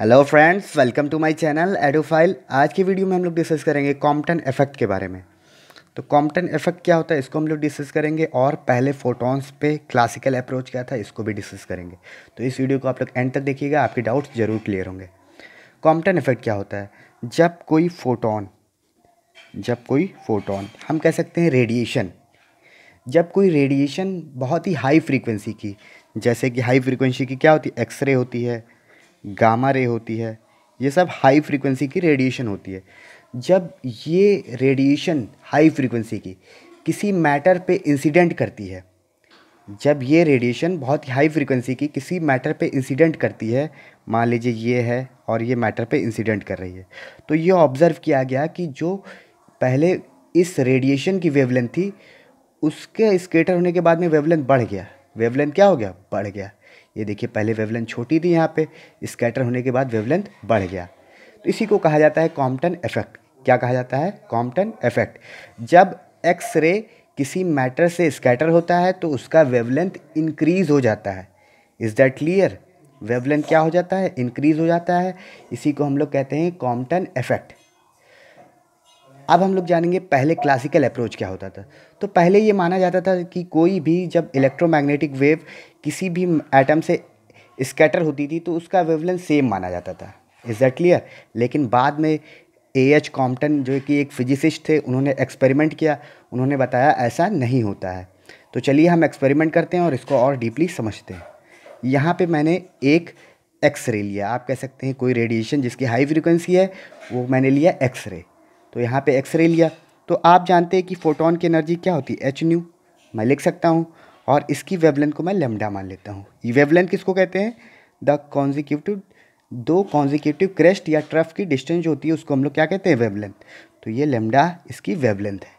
Hello friends welcome to my channel एडोफाइल आज की video में हम लोग डिस्कस करेंगे कॉम्पटन इफ़ेक्ट के बारे में। तो कॉम्पटन इफ़ेक्ट क्या होता है, इसको हम लोग डिस्कस करेंगे और पहले फोटोन्स पे क्लासिकल अप्रोच क्या था, इसको भी डिस्कस करेंगे। तो इस वीडियो को आप लोग एंड तक देखिएगा, आपके डाउट्स ज़रूर क्लियर होंगे। कॉम्पटन इफ़ेक्ट क्या होता है? जब कोई फोटोन जब कोई फोटोन हम कह सकते हैं रेडिएशन जब कोई रेडिएशन बहुत ही हाई फ्रीक्वेंसी की, जैसे कि हाई फ्रीक्वेंसी की क्या होती है एक्सरे होती है गामा रे होती है, ये सब हाई फ्रीक्वेंसी की रेडिएशन होती है। जब ये रेडिएशन हाई फ्रीक्वेंसी की किसी मैटर पे इंसिडेंट करती है, जब ये रेडिएशन बहुत ही हाई फ्रीक्वेंसी की किसी मैटर पे इंसिडेंट करती है, मान लीजिए ये है और ये मैटर पे इंसिडेंट कर रही है तो ये ऑब्ज़र्व किया गया कि जो पहले इस रेडिएशन की वेवलेंथ थी, उसके स्केटर होने के बाद में वेवलेंथ बढ़ गया। वेवलेंथ क्या हो गया? बढ़ गया। ये देखिए, पहले वेवलेंथ छोटी थी यहाँ पे, स्कैटर होने के बाद वेवलेंथ बढ़ गया। तो इसी को कहा जाता है कॉम्पटन इफ़ेक्ट। क्या कहा जाता है? Compton effect. जब एक्स रे किसी मैटर से स्कैटर होता है तो उसका वेवलेंथ इंक्रीज हो जाता है। Is that clear? वेवलेंथ क्या हो जाता है? इंक्रीज हो जाता है। इसी को हम लोग कहते हैं कॉम्पटन इफ़ेक्ट। अब हम लोग जानेंगे पहले क्लासिकल अप्रोच क्या होता था। तो पहले ये माना जाता था कि कोई भी जब इलेक्ट्रोमैग्नेटिक वेव किसी भी एटम से स्कैटर होती थी तो उसका वेवलेंथ सेम माना जाता था। इज़ दैट क्लियर लेकिन बाद में ए एच कॉम्पटन जो कि एक फिजिसिस्ट थे, उन्होंने एक्सपेरिमेंट किया। उन्होंने बताया, ऐसा नहीं होता है। तो चलिए हम एक्सपेरिमेंट करते हैं और इसको और डीपली समझते हैं। यहाँ पे मैंने एक एक्सरे लिया। आप कह सकते हैं कोई रेडिएशन जिसकी हाई फ्रिक्वेंसी है, वो मैंने लिया एक्सरे तो यहाँ पे एक्सरे लिया। तो आप जानते हैं कि फोटोन की एनर्जी क्या होती है? एच न्यू मैं लिख सकता हूँ और इसकी वेवलेंथ को मैं लेमडा मान लेता हूँ। ये वेवलेंथ किसको कहते हैं? द कॉन्जिक्यूटिव दो कॉन्जिक्यूटिव क्रेस्ट या ट्रफ की डिस्टेंस जो होती है, उसको हम लोग क्या कहते हैं? वेवलेंथ तो ये लेमडा इसकी वेवलेंथ है।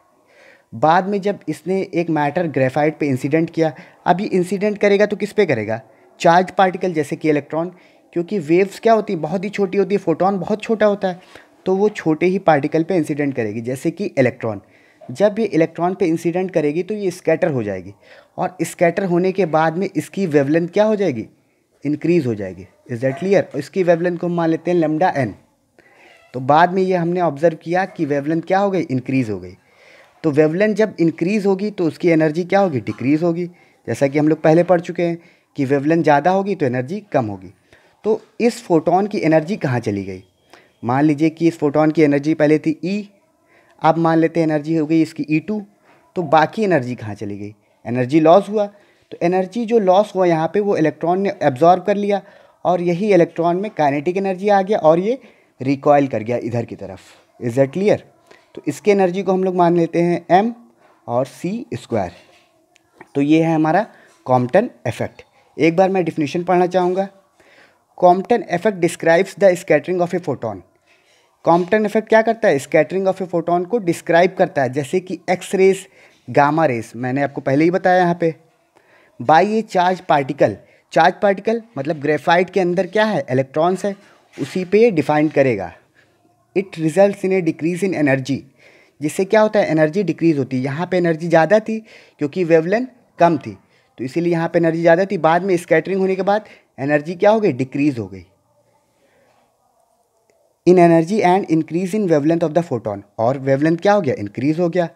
बाद में जब इसने एक मैटर ग्रेफाइट पे इंसिडेंट किया, अब ये इंसिडेंट करेगा तो किस पे करेगा? चार्ज पार्टिकल जैसे कि इलेक्ट्रॉन क्योंकि वेव्स क्या होती है? बहुत ही छोटी होती है। फोटोन बहुत छोटा होता है। तो वो छोटे ही पार्टिकल पे इंसिडेंट करेगी, जैसे कि इलेक्ट्रॉन जब ये इलेक्ट्रॉन पे इंसिडेंट करेगी तो ये स्कैटर हो जाएगी। और स्कैटर होने के बाद में इसकी वेवलेंथ क्या हो जाएगी? इंक्रीज़ हो जाएगी। इज़ दैट क्लियर इसकी वेवलेंथ को हम मान लेते हैं लेमडा एन तो बाद में ये हमने ऑब्ज़र्व किया कि वेवलेंथ क्या हो गई? इंक्रीज़ हो गई। तो वेवलेंथ जब इंक्रीज़ होगी तो उसकी एनर्जी क्या होगी? डिक्रीज़ होगी। जैसा कि हम लोग पहले पढ़ चुके हैं कि वेवलेंथ ज़्यादा होगी तो एनर्जी कम होगी। तो इस फोटोन की एनर्जी कहाँ चली गई? मान लीजिए कि इस फोटोन की एनर्जी पहले थी ई e, अब मान लेते हैं एनर्जी हो गई इसकी ई टू तो बाकी एनर्जी कहाँ चली गई? एनर्जी लॉस हुआ तो एनर्जी जो लॉस हुआ यहाँ पे वो इलेक्ट्रॉन ने एब्जॉर्ब कर लिया और यही इलेक्ट्रॉन में काइनेटिक एनर्जी आ गया और ये रिकॉयल कर गया इधर की तरफ़। इज़ दैट क्लियर तो इसके एनर्जी को हम लोग मान लेते हैं एम और सी स्क्वायर तो ये है हमारा कॉम्पटन इफ़ेक्ट एक बार मैं डिफिनेशन पढ़ना चाहूँगा। Compton effect describes the scattering of a photon Compton effect क्या करता है? स्कैटरिंग ऑफ़ ए फोटोन को डिस्क्राइब करता है, जैसे कि एक्स रेस गामा रेस मैंने आपको पहले ही बताया यहाँ पे। By a charge particle charge particle मतलब ग्रेफाइट के अंदर क्या है? इलेक्ट्रॉन्स है। उसी पे डिफाइन करेगा। It result in a decrease in energy जिससे क्या होता है? एनर्जी डिक्रीज होती है। यहाँ पे एनर्जी ज़्यादा थी, क्योंकि वेवलेंथ कम थी। तो इसीलिए यहाँ पे एनर्जी ज़्यादा थी। बाद में स्कैटरिंग होने के बाद एनर्जी क्या हो गई? डिक्रीज हो गई। In energy and increase in wavelength of the photon और वेवलेंथ क्या हो गया? इंक्रीज हो गया।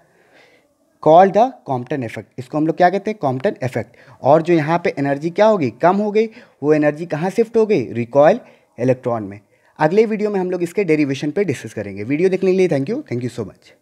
कॉल्ड द कॉम्पटन इफ़ेक्ट इसको हम लोग क्या कहते हैं? कॉम्पटन इफ़ेक्ट और जो यहाँ पे एनर्जी क्या हो गई? कम हो गई। वो एनर्जी कहाँ शिफ्ट हो गई? रिकॉयल इलेक्ट्रॉन में। अगले वीडियो में हम लोग इसके डेरिवेशन पे डिस्कस करेंगे। वीडियो देखने के लिए thank you thank you so much